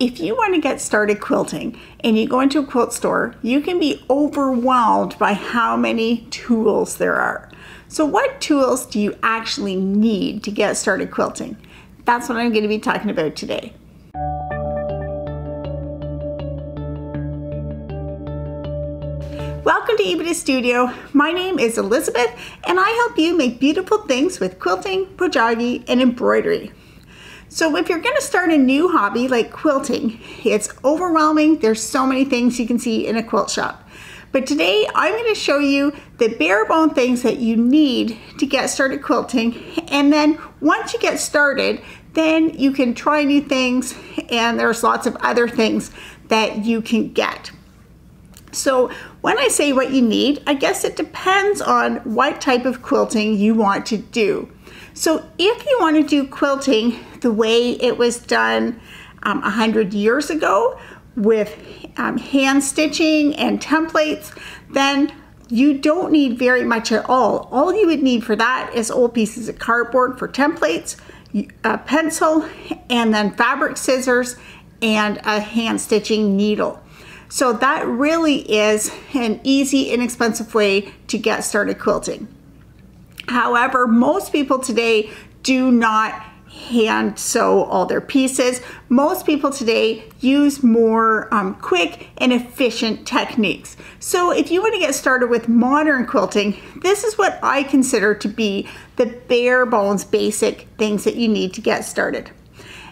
if you want to get started quilting and you go into a quilt store, you can be overwhelmed by how many tools there are. So what tools do you actually need to get started quilting? That's what I'm going to be talking about today. Welcome to Epida Studio. My name is Elizabeth and I help you make beautiful things with quilting, bojagi, and embroidery. So if you're going to start a new hobby like quilting, it's overwhelming. There's so many things you can see in a quilt shop. But today I'm going to show you the bare bone things that you need to get started quilting. And then once you get started, then you can try new things and there's lots of other things that you can get. So when I say what you need, I guess it depends on what type of quilting you want to do. So if you want to do quilting the way it was done um, 100 years ago with um, hand stitching and templates, then you don't need very much at all. All you would need for that is old pieces of cardboard for templates, a pencil, and then fabric scissors and a hand stitching needle. So that really is an easy, inexpensive way to get started quilting. However, most people today do not hand sew all their pieces. Most people today use more um, quick and efficient techniques. So if you want to get started with modern quilting, this is what I consider to be the bare bones basic things that you need to get started.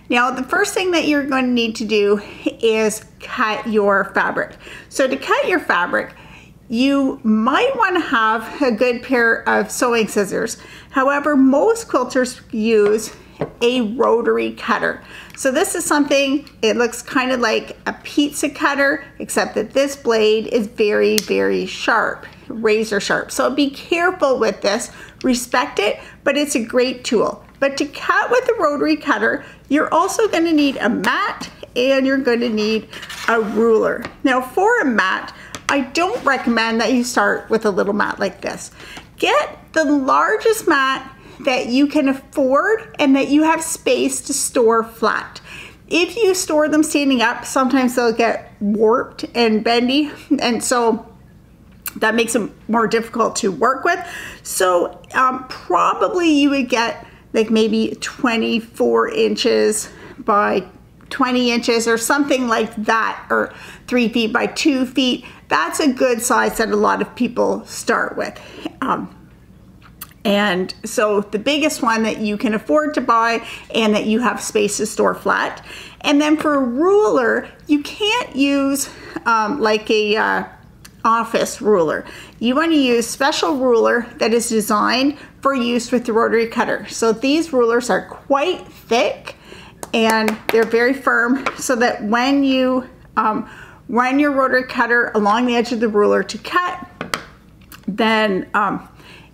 Now, the first thing that you're going to need to do is cut your fabric. So to cut your fabric, you might want to have a good pair of sewing scissors. However, most quilters use a rotary cutter. So this is something, it looks kind of like a pizza cutter, except that this blade is very, very sharp, razor sharp. So be careful with this, respect it, but it's a great tool. But to cut with a rotary cutter, you're also gonna need a mat and you're gonna need a ruler. Now for a mat, I don't recommend that you start with a little mat like this. Get the largest mat that you can afford and that you have space to store flat. If you store them standing up, sometimes they'll get warped and bendy. And so that makes them more difficult to work with. So um, probably you would get like maybe 24 inches by 20 inches or something like that, or three feet by two feet. That's a good size that a lot of people start with. Um, and so the biggest one that you can afford to buy and that you have space to store flat. And then for a ruler, you can't use um, like a uh, office ruler. You want to use special ruler that is designed for use with the rotary cutter. So these rulers are quite thick and they're very firm so that when you um, run your rotary cutter along the edge of the ruler to cut, then um,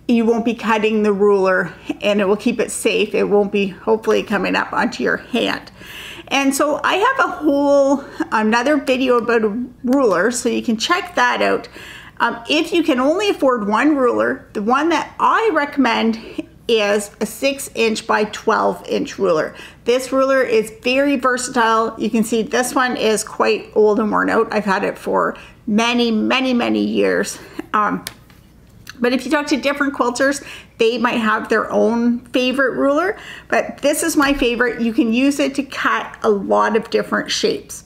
you won't be cutting the ruler and it will keep it safe. It won't be hopefully coming up onto your hand. And so I have a whole another video about a ruler, so you can check that out. Um, if you can only afford one ruler, the one that I recommend is a 6 inch by 12 inch ruler. This ruler is very versatile. You can see this one is quite old and worn out. I've had it for many, many, many years. Um, but if you talk to different quilters, they might have their own favorite ruler, but this is my favorite. You can use it to cut a lot of different shapes.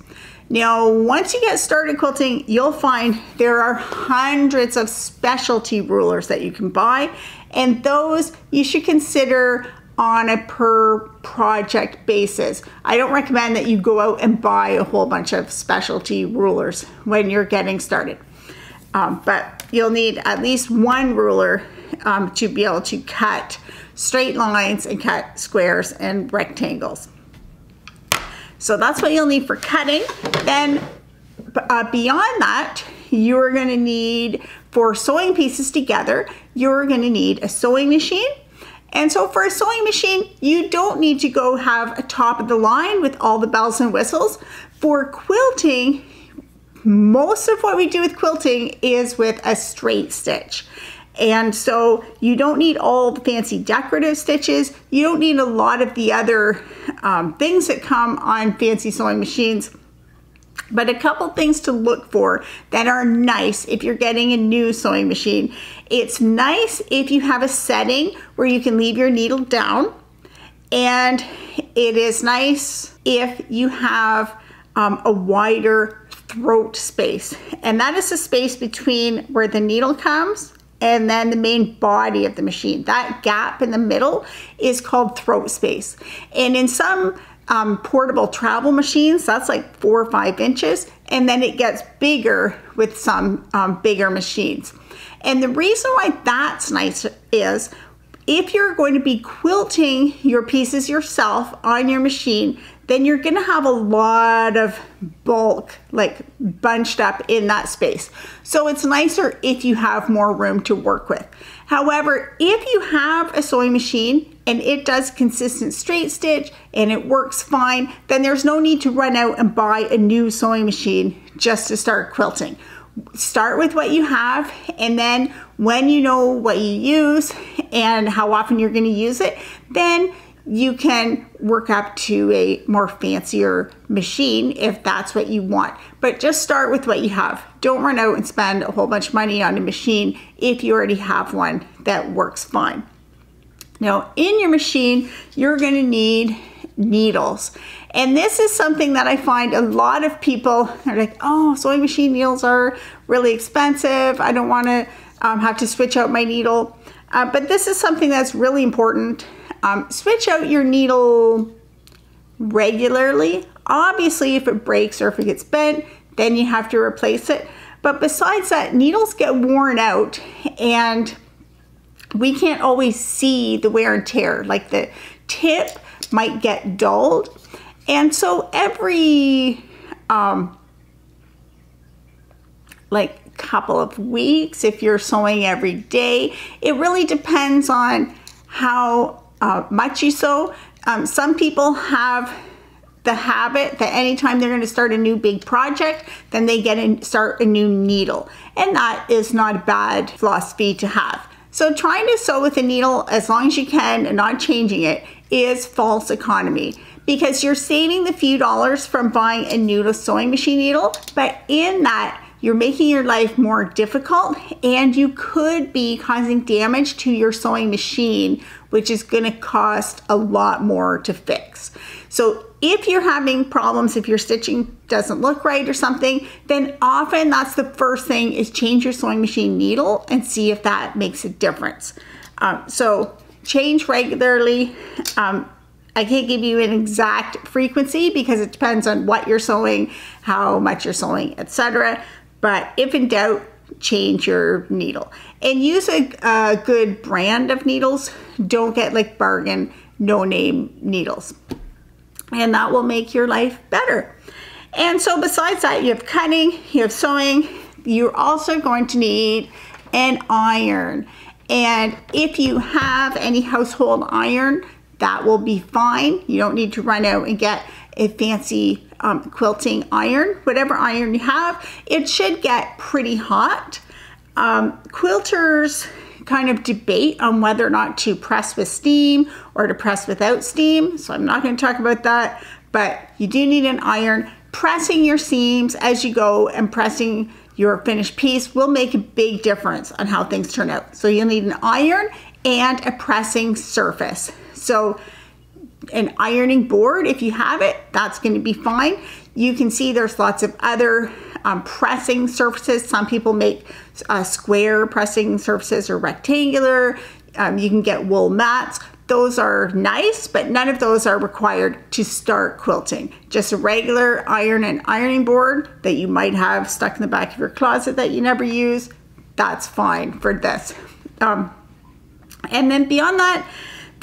Now, once you get started quilting, you'll find there are hundreds of specialty rulers that you can buy, and those you should consider on a per project basis. I don't recommend that you go out and buy a whole bunch of specialty rulers when you're getting started. Um, but you'll need at least one ruler um, to be able to cut straight lines and cut squares and rectangles. So that's what you'll need for cutting. Then uh, beyond that, you're gonna need, for sewing pieces together, you're gonna need a sewing machine. And so for a sewing machine, you don't need to go have a top of the line with all the bells and whistles. For quilting, most of what we do with quilting is with a straight stitch. And so you don't need all the fancy decorative stitches. You don't need a lot of the other um, things that come on fancy sewing machines. But a couple things to look for that are nice if you're getting a new sewing machine. It's nice if you have a setting where you can leave your needle down. And it is nice if you have um, a wider throat space. And that is the space between where the needle comes and then the main body of the machine. That gap in the middle is called throat space. And in some um, portable travel machines, that's like four or five inches, and then it gets bigger with some um, bigger machines. And the reason why that's nice is if you're going to be quilting your pieces yourself on your machine, then you're going to have a lot of bulk like bunched up in that space. So it's nicer if you have more room to work with. However, if you have a sewing machine and it does consistent straight stitch and it works fine, then there's no need to run out and buy a new sewing machine just to start quilting. Start with what you have and then when you know what you use and how often you're going to use it, then you can work up to a more fancier machine if that's what you want. But just start with what you have. Don't run out and spend a whole bunch of money on a machine if you already have one that works fine. Now, in your machine, you're going to need needles. And this is something that I find a lot of people are like, oh, sewing machine needles are really expensive. I don't want to um, have to switch out my needle. Uh, but this is something that's really important um, switch out your needle regularly. Obviously, if it breaks or if it gets bent, then you have to replace it. But besides that, needles get worn out and we can't always see the wear and tear. Like the tip might get dulled. And so every um, like couple of weeks, if you're sewing every day, it really depends on how uh, machiso. Um, some people have the habit that anytime they're going to start a new big project, then they get and start a new needle. And that is not a bad philosophy to have. So trying to sew with a needle as long as you can and not changing it is false economy because you're saving the few dollars from buying a new sewing machine needle, but in that you're making your life more difficult and you could be causing damage to your sewing machine, which is going to cost a lot more to fix. So if you're having problems, if your stitching doesn't look right or something, then often that's the first thing is change your sewing machine needle and see if that makes a difference. Um, so change regularly. Um, I can't give you an exact frequency because it depends on what you're sewing, how much you're sewing, etc. But if in doubt, change your needle. And use a, a good brand of needles. Don't get like bargain, no name needles. And that will make your life better. And so besides that, you have cutting, you have sewing, you're also going to need an iron. And if you have any household iron, that will be fine. You don't need to run out and get a fancy um, quilting iron, whatever iron you have, it should get pretty hot. Um, quilters kind of debate on whether or not to press with steam or to press without steam, so I'm not going to talk about that, but you do need an iron. Pressing your seams as you go and pressing your finished piece will make a big difference on how things turn out. So you'll need an iron and a pressing surface. So an ironing board. If you have it that's going to be fine. You can see there's lots of other um, pressing surfaces. Some people make uh, square pressing surfaces or rectangular. Um, you can get wool mats. Those are nice but none of those are required to start quilting. Just a regular iron and ironing board that you might have stuck in the back of your closet that you never use. That's fine for this. Um, and then beyond that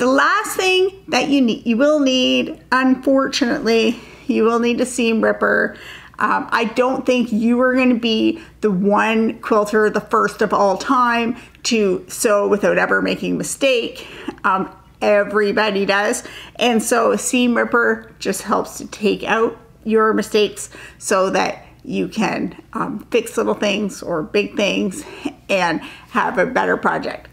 the last thing that you need, you will need, unfortunately, you will need a seam ripper. Um, I don't think you are going to be the one quilter, the first of all time, to sew without ever making a mistake. Um, everybody does. And so a seam ripper just helps to take out your mistakes so that you can um, fix little things or big things and have a better project.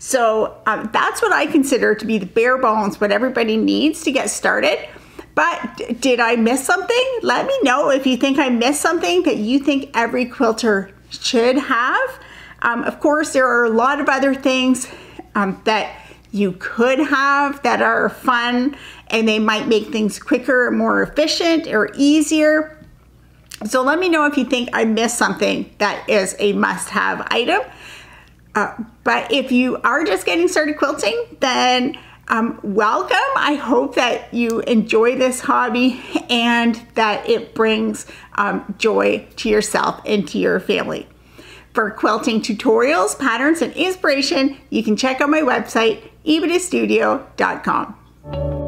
So um, that's what I consider to be the bare bones, what everybody needs to get started. But did I miss something? Let me know if you think I missed something that you think every quilter should have. Um, of course, there are a lot of other things um, that you could have that are fun and they might make things quicker, more efficient, or easier. So let me know if you think I missed something that is a must have item. Uh, but if you are just getting started quilting, then um, welcome. I hope that you enjoy this hobby and that it brings um, joy to yourself and to your family. For quilting tutorials, patterns, and inspiration, you can check out my website, epidastudio.com.